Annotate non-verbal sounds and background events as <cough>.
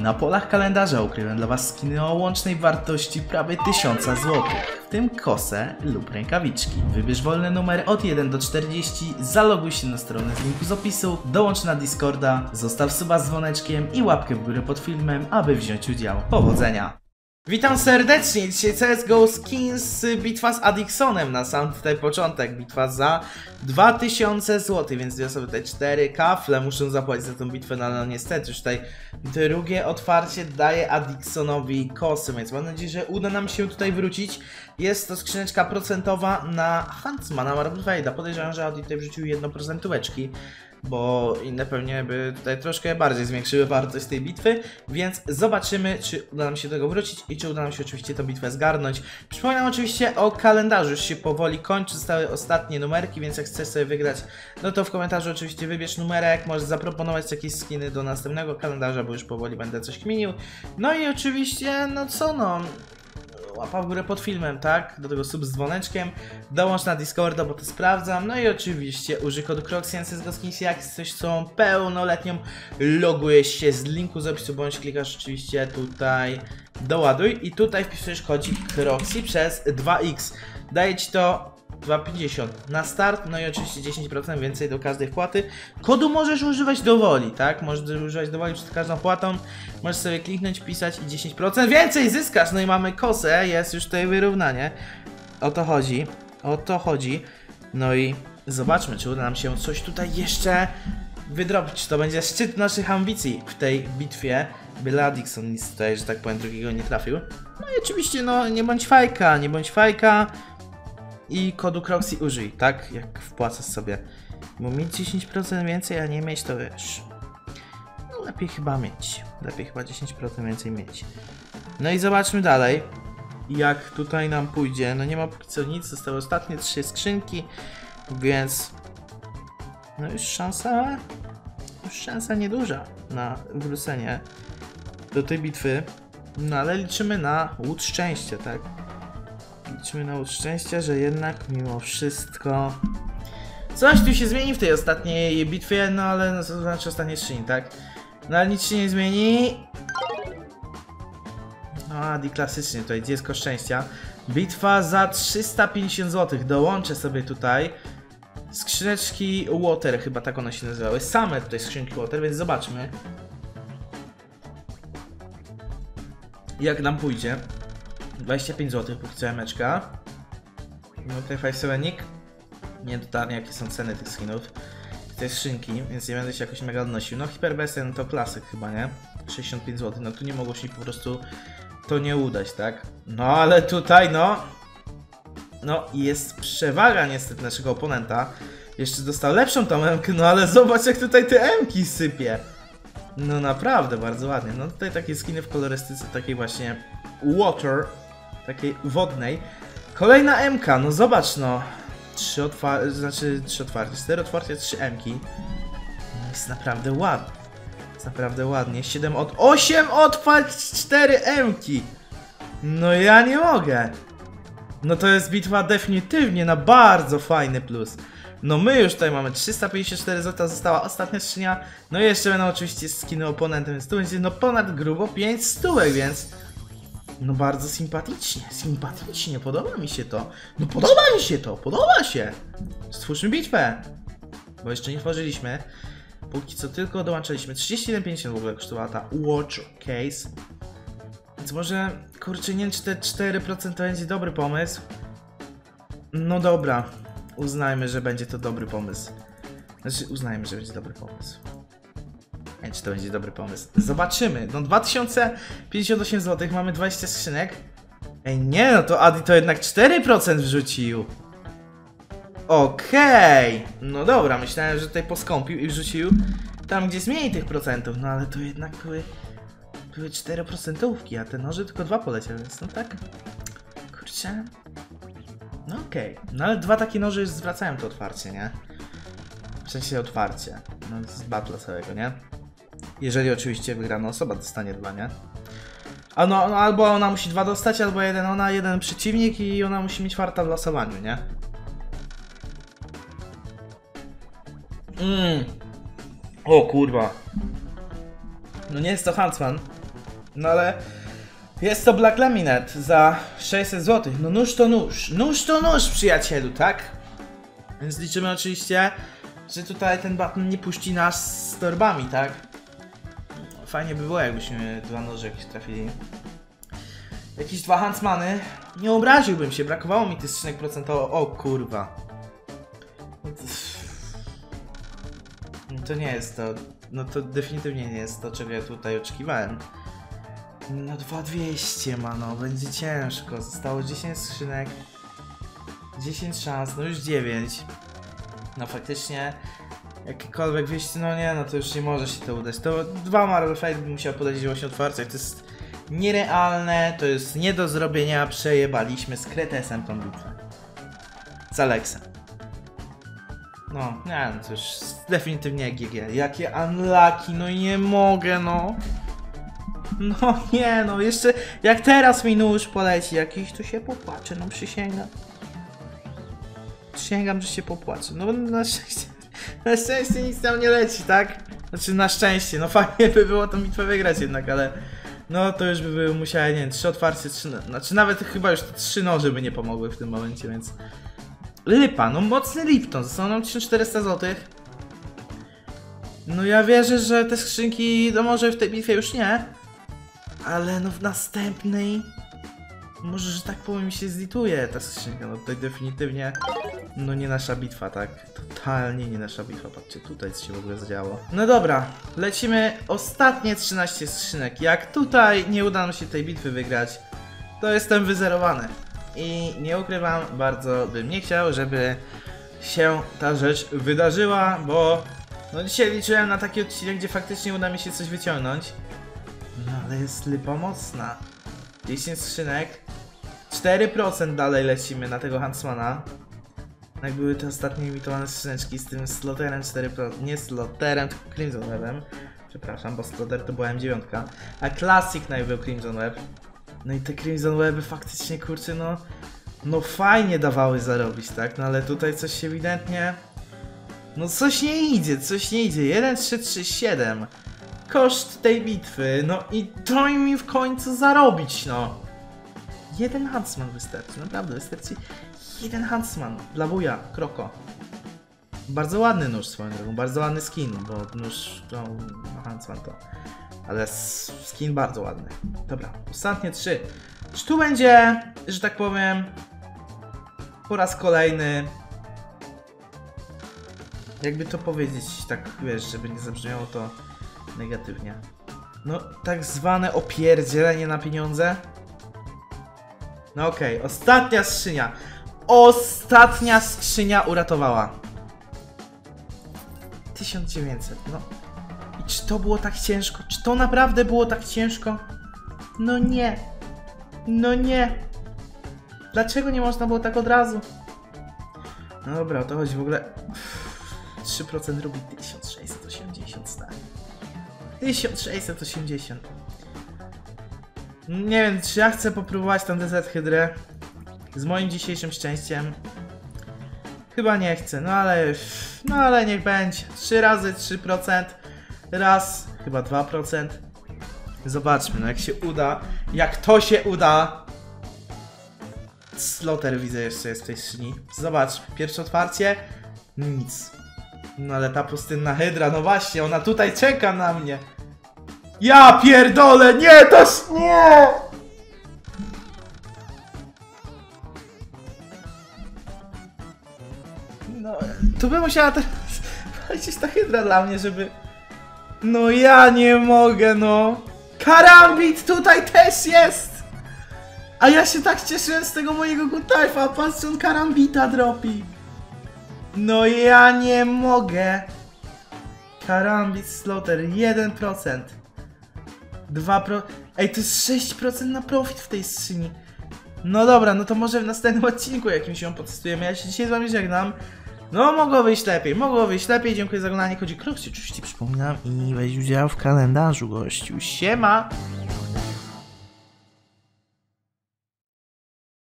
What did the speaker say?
Na polach kalendarza ukryłem dla Was skiny o łącznej wartości prawie 1000 zł, w tym kosę lub rękawiczki. Wybierz wolne numery od 1 do 40, zaloguj się na stronę z linku z opisu, dołącz na Discorda, zostaw suba z dzwoneczkiem i łapkę w górę pod filmem, aby wziąć udział. Powodzenia! Witam serdecznie, dzisiaj CSGO Skins, bitwa z Adixonem na sam tutaj początek, bitwa za 2000 zł, więc dwie osoby tutaj 4 kafle muszą zapłacić za tą bitwę, no no niestety już tutaj drugie otwarcie daje Adixonowi kosy, więc mam nadzieję, że uda nam się tutaj wrócić. Jest to skrzyneczka procentowa na Huntsmana Marblefade'a, podejrzewam, że Adi tutaj wrzucił jedną procentóweczki bo inne pewnie by tutaj troszkę bardziej zwiększyły wartość tej bitwy, więc zobaczymy, czy uda nam się do tego wrócić i czy uda nam się oczywiście tę bitwę zgarnąć. Przypominam oczywiście o kalendarzu, już się powoli kończy, zostały ostatnie numerki, więc jak chcesz sobie wygrać, no to w komentarzu oczywiście wybierz numerek, możesz zaproponować jakieś skiny do następnego kalendarza, bo już powoli będę coś kminił. No i oczywiście, no co no, łapa w górę pod filmem, tak? Do tego sub z dzwoneczkiem. Dołącz na Discorda, bo to sprawdzam. No i oczywiście użyj kodu Croxiansy z Goskins, jak chcesz są pełnoletnią. Logujesz się z linku z opisu, bądź klikasz oczywiście tutaj doładuj i tutaj wpisujesz kodzik Croxy przez 2x. Daje ci to 2,50 na start, no i oczywiście 10% więcej do każdej wpłaty. Kodu możesz używać dowoli, tak? Możesz używać dowoli przed każdą płatą. Możesz sobie kliknąć, pisać i 10% więcej zyskasz. No i mamy kosę, jest już tutaj wyrównanie. O to chodzi, o to chodzi. No i zobaczmy, czy uda nam się coś tutaj jeszcze wydrobić. To będzie szczyt naszych ambicji w tej bitwie. Byle Dixon nic tutaj, że tak powiem, drugiego nie trafił. No i oczywiście, no nie bądź fajka, nie bądź fajka i kodu Croxy użyj, tak? Jak wpłacasz sobie. Bo mieć 10% więcej, a nie mieć, to wiesz. No lepiej chyba mieć. Lepiej chyba 10% więcej mieć. No i zobaczmy dalej. Jak tutaj nam pójdzie. No nie ma póki co nic, zostały ostatnie trzy skrzynki, więc no już szansa, już szansa nieduża na wrócenie do tej bitwy. No ale liczymy na łód szczęścia, tak? Liczymy na szczęścia, że jednak mimo wszystko coś tu się zmieni w tej ostatniej bitwie, no ale no, to znaczy ostatniej skrzyni, tak? No ale nic się nie zmieni. No Adi klasycznie tutaj, dziecko szczęścia. Bitwa za 350 zł. Dołączę sobie tutaj skrzyneczki Water, chyba tak one się nazywały. Same tutaj skrzynki Water, więc zobaczmy. Jak nam pójdzie. 25 zł póki co. No tutaj 5 sevenik. Nie dotarnie jakie są ceny tych skinów. Te skrzynki, więc nie będę się jakoś mega odnosił. No Hyperbesen to klasyk chyba, nie? 65 zł, no tu nie mogło się po prostu to nie udać, tak? No ale tutaj no... No jest przewaga niestety naszego oponenta. Jeszcze dostał lepszą tą emkę, no ale zobacz jak tutaj te emki sypie. No naprawdę, bardzo ładnie. No tutaj takie skiny w kolorystyce takiej właśnie water, takiej wodnej. Kolejna MK, no zobacz no. Trzy otwarte, znaczy trzy otwarte, cztery otwarte, trzy Mki. No jest naprawdę ładnie. Jest naprawdę ładnie. 7 od... 8 otwarć, 4 Mki! No ja nie mogę. No to jest bitwa definitywnie na bardzo fajny plus. No my już tutaj mamy 354 zł, została ostatnia skrzynia. No i jeszcze będą oczywiście skiny oponentem, więc tu będzie no ponad grubo 5 stówek, więc... No bardzo sympatycznie, sympatycznie, podoba mi się to. No podoba mi się to, podoba się. Stwórzmy bitwę. Bo jeszcze nie tworzyliśmy. Póki co tylko dołączyliśmy. 31,50 w ogóle kosztowała ta Watch Case. Więc może, kurczę, nie wiem czy te 4% to będzie dobry pomysł. No dobra, uznajmy, że będzie to dobry pomysł. Znaczy, uznajmy, że będzie dobry pomysł. Czy to będzie dobry pomysł. Zobaczymy. No 2058 zł, mamy 20 skrzynek. Ej, nie, no to Adi to jednak 4% wrzucił. Okej. No dobra, myślałem, że tutaj poskąpił i wrzucił tam, gdzie mniej tych procentów. No ale to jednak były, były 4%, a te noże tylko dwa poleciały, więc no tak. Kurczę. No okej. No ale dwa takie noże już zwracają to otwarcie, nie? W sensie otwarcie. No z battle całego, nie? Jeżeli oczywiście wygrana osoba dostanie dwa, nie? A no, no, albo ona musi dwa dostać, albo jeden ona, jeden przeciwnik i ona musi mieć farta w losowaniu, nie? Mmm. O kurwa. No nie jest to Huntsman. No ale jest to Black Laminate za 600 zł. No nóż to nóż. Nóż to nóż, przyjacielu, tak? Więc liczymy oczywiście, że tutaj ten button nie puści nas z torbami, tak? Fajnie by było, jakbyśmy dwa noże jakieś trafili. Jakieś dwa Huntsmany. Nie obraziłbym się, brakowało mi tych skrzynek procentowo. O kurwa. To- nie jest to. No to definitywnie nie jest to, czego ja tutaj oczekiwałem. No 2200 ma, no będzie ciężko. Zostało 10 skrzynek. 10 szans, no już 9. No faktycznie jakiekolwiek wyjście, no nie, no to już nie może się to udać. To dwa Marvel Fight by musiał podać właśnie otwarcie. To jest nierealne, to jest nie do zrobienia. Przejebaliśmy z Kretesem tą bitwę. Z Aleksem. No, nie, no to już definitywnie GG. Jakie unlucky, no nie mogę, no. No nie, no jeszcze jak teraz mi nóż poleci jakiś, to się popłaczę, no przysięgam. Przysięgam, że się popłaczę. No na szczęście, na szczęście nic tam nie leci, tak? Znaczy na szczęście, no fajnie by było tą bitwę wygrać jednak, ale no to już by były musiały, nie wiem, trzy otwarcie, trzy, znaczy nawet chyba już te trzy noże by nie pomogły w tym momencie, więc lipa, no mocny Lipton, zostało nam 1400 zł. No ja wierzę, że te skrzynki, no może w tej bitwie już nie, ale no w następnej może, że tak powiem, się zlituje ta skrzynka, no tutaj definitywnie no nie nasza bitwa, tak? Totalnie nie nasza bitwa, patrzcie tutaj co się w ogóle zadziało. No dobra, lecimy ostatnie 13 skrzynek, jak tutaj nie uda nam się tej bitwy wygrać, to jestem wyzerowany. I nie ukrywam, bardzo bym nie chciał, żeby się ta rzecz wydarzyła, bo no dzisiaj liczyłem na taki odcinek, gdzie faktycznie uda mi się coś wyciągnąć. No ale jest lipa mocna. 10 skrzynek. 4% dalej lecimy na tego Huntsmana. Jak były te ostatnie imitowane skrzyneczki z tym sloterem 4%. Nie sloterem, tylko Crimson Webem. Przepraszam, bo sloter to była M9. A Classic Knife był Crimson Web. No i te Crimson Weby faktycznie kurczę no. No fajnie dawały zarobić, tak? No ale tutaj coś się ewidentnie. No coś nie idzie, coś nie idzie. 1, 3, 3, 7 koszt tej bitwy, no i to mi w końcu zarobić, no. Jeden Huntsman wystarczy, naprawdę wystarczy jeden Huntsman dla wuja, kroko. Bardzo ładny nóż swoją drogą, bardzo ładny skin, bo nóż, no, Huntsman to, ale skin bardzo ładny. Dobra, ostatnie trzy. Czy tu będzie, że tak powiem, po raz kolejny jakby to powiedzieć, tak wiesz, żeby nie zabrzmiało to negatywnie. No, tak zwane opierdzielenie na pieniądze. No okej, ostatnia skrzynia. Ostatnia skrzynia uratowała. 1900, no. I czy to było tak ciężko? Czy to naprawdę było tak ciężko? No nie. No nie. Dlaczego nie można było tak od razu? No dobra, o to chodzi w ogóle. 3% robi 1680 stary. 1680. Nie wiem, czy ja chcę popróbować tą DZ Hydrę z moim dzisiejszym szczęściem. Chyba nie chcę, no ale no ale niech będzie. 3 razy 3%, raz, chyba 2%. Zobaczmy, no jak się uda, jak to się uda. Sloter widzę jeszcze jest w tej skrzyni. Zobacz, pierwsze otwarcie, nic. No ale ta pustynna hydra, no właśnie, ona tutaj czeka na mnie. Ja pierdolę, nie, toż nie! Tu by musiała teraz <laughs> walczyć ta hydra dla mnie, żeby... No ja nie mogę, no. Karambit tutaj też jest! A ja się tak cieszyłem z tego mojego good type'a, patrz on karambita dropi. No ja nie mogę. Karambit Slaughter 1%. 2%. Ej, to jest 6% na profit w tej skrzyni. No dobra, no to może w następnym odcinku jakimś ją potestujemy. Ja się dzisiaj z wami żegnam. No, mogło wyjść lepiej, mogło wyjść lepiej. Dziękuję za oglądanie. Chodzi Kroxy, oczywiście przypominam i weź udział w kalendarzu gościu. Siema!